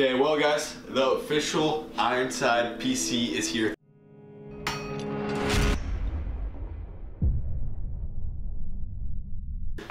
Okay, well guys, the official Ironside PC is here.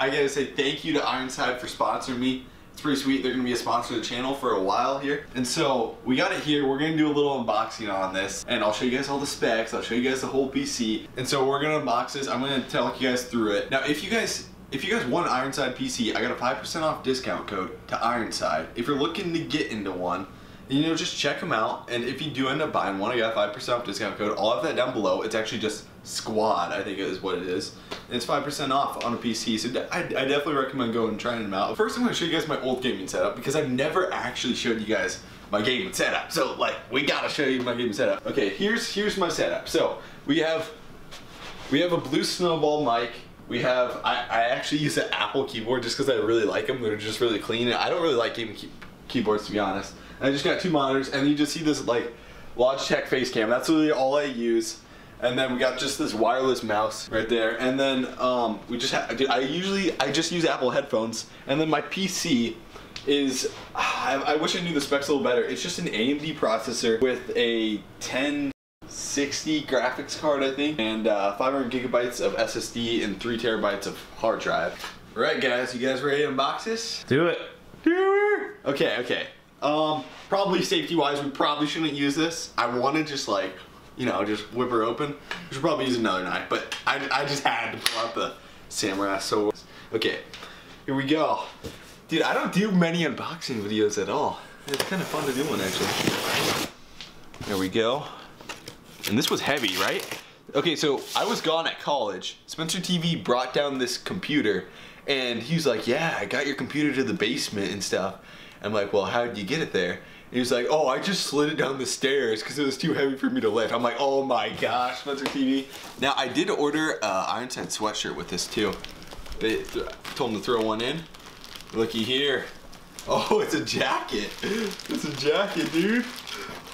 I gotta say thank you to Ironside for sponsoring me. It's pretty sweet. They're gonna be a sponsor of the channel for a while here. And so we got it here. We're gonna do a little unboxing on this and I'll show you guys all the specs. I'll show you guys the whole PC. And so we're gonna unbox this. I'm gonna tell you guys through it. Now if you guys if you guys want an Ironside PC, I got a 5% off discount code to Ironside. If you're looking to get into one, you know, just check them out. And if you do end up buying one, I got a 5% off discount code. I'll have that down below. It's actually just Squad, I think is what it is. And it's 5% off on a PC, so I, I definitely recommend going and trying them out. First, I'm gonna show you guys my old gaming setup because I've never actually showed you guys my gaming setup. So like, we gotta show you my gaming setup. Okay, here's here's my setup. So we have we have a blue snowball mic. We have, I, I actually use an Apple keyboard just because I really like them. They're just really clean. I don't really like gaming key keyboards to be honest. And I just got two monitors and you just see this like Logitech face cam. That's really all I use. And then we got just this wireless mouse right there. And then um, we just have, I usually, I just use Apple headphones. And then my PC is, I, I wish I knew the specs a little better. It's just an AMD processor with a 1060 graphics card, I think, and uh, 500 gigabytes of SSD and three terabytes of hard drive. All right, guys, you guys ready to unbox this? Do it. Do we Okay, okay. Um, probably safety-wise, we probably shouldn't use this. I want to just like you know, just whip her open. We should probably use another knife, but I, I just had to pull out the samurai sword. Okay, here we go. Dude, I don't do many unboxing videos at all. It's kind of fun to do one actually. There we go. And this was heavy, right? Okay, so I was gone at college. Spencer TV brought down this computer and he was like, yeah, I got your computer to the basement and stuff. I'm like, well, how did you get it there? He was like, oh, I just slid it down the stairs because it was too heavy for me to lift. I'm like, oh my gosh, Spencer TV. Now, I did order uh, Ironside sweatshirt with this too. They told him to throw one in. Looky here. Oh, it's a jacket. It's a jacket, dude.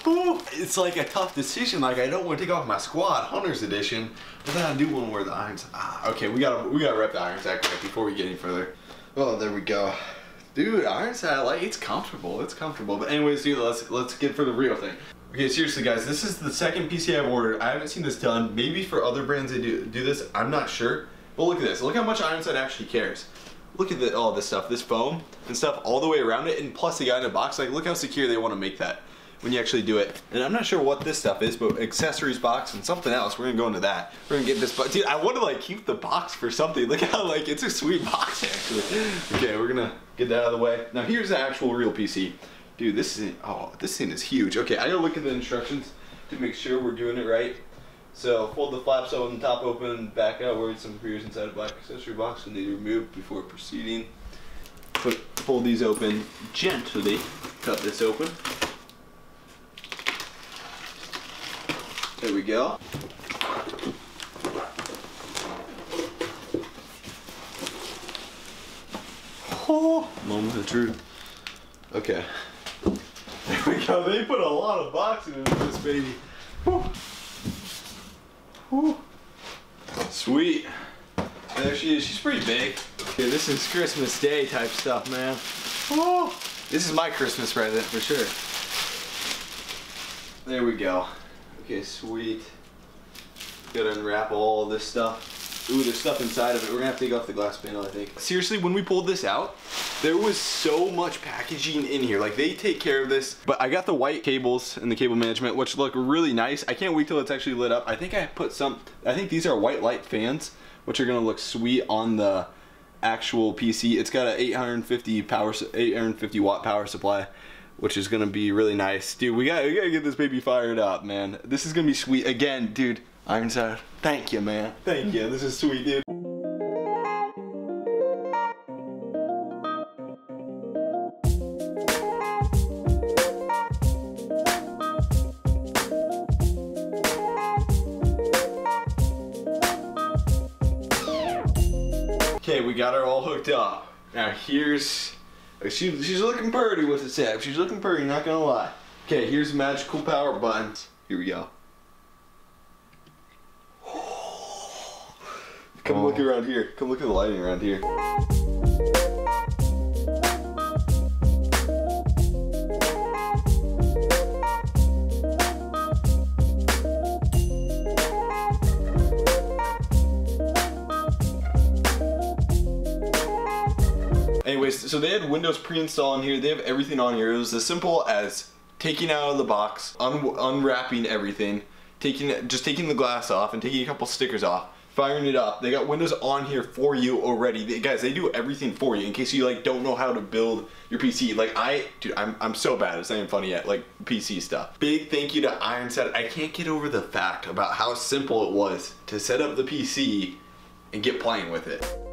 Ooh, it's like a tough decision. Like I don't want to take off my squad Hunters Edition, but then I do want to wear the irons. Ah, okay, we gotta we gotta rep the Ironside quick before we get any further. Oh, there we go. Dude, Ironside, like, it's comfortable. It's comfortable. But anyways, dude, let's let's get for the real thing. Okay, seriously, guys, this is the second PC I've ordered. I haven't seen this done. Maybe for other brands they do do this. I'm not sure. But look at this. Look how much Ironside actually cares. Look at the, all this stuff, this foam and stuff all the way around it, and plus the guy in the box. Like, look how secure they want to make that when you actually do it. And I'm not sure what this stuff is, but accessories box and something else. We're gonna go into that. We're gonna get this, but dude, I want to like keep the box for something. Look how like it's a sweet box actually. Okay, we're gonna get that out of the way. Now here's the actual real PC. Dude, this is, oh, this thing is huge. Okay, I gotta look at the instructions to make sure we're doing it right. So fold the flaps open, top open, back out where some appears inside a black accessory box and they remove before proceeding. Put, these open gently. Cut this open. There we go. Oh, moment of truth. Okay. There we go. They put a lot of boxing into this baby. Whew. Whew. Sweet. There she is. She's pretty big. Okay, this is Christmas Day type stuff, man. Oh, this is my Christmas present for sure. There we go. Okay, sweet. Gotta unwrap all this stuff. Ooh, there's stuff inside of it. We're gonna have to take off the glass panel, I think. Seriously, when we pulled this out, there was so much packaging in here. Like, they take care of this. But I got the white cables and the cable management, which look really nice. I can't wait till it's actually lit up. I think I put some, I think these are white light fans, which are gonna look sweet on the actual PC. It's got an 850 power, 850 watt power supply which is gonna be really nice. Dude, we gotta, we gotta get this baby fired up, man. This is gonna be sweet. Again, dude, Ironside, thank you, man. Thank you, this is sweet, dude. Okay, we got her all hooked up. Now here's she, she's looking pretty with the set. She's looking pretty, not gonna lie. Okay, here's the magical power buttons. Here we go. Come oh. look around here. Come look at the lighting around here. So they had Windows pre-installed on here. They have everything on here. It was as simple as taking out of the box, un unwrapping everything, taking just taking the glass off and taking a couple stickers off, firing it up. They got Windows on here for you already. They, guys, they do everything for you in case you like don't know how to build your PC. Like I, dude, I'm, I'm so bad. It's not even funny yet. Like PC stuff. Big thank you to Ironside. I can't get over the fact about how simple it was to set up the PC and get playing with it.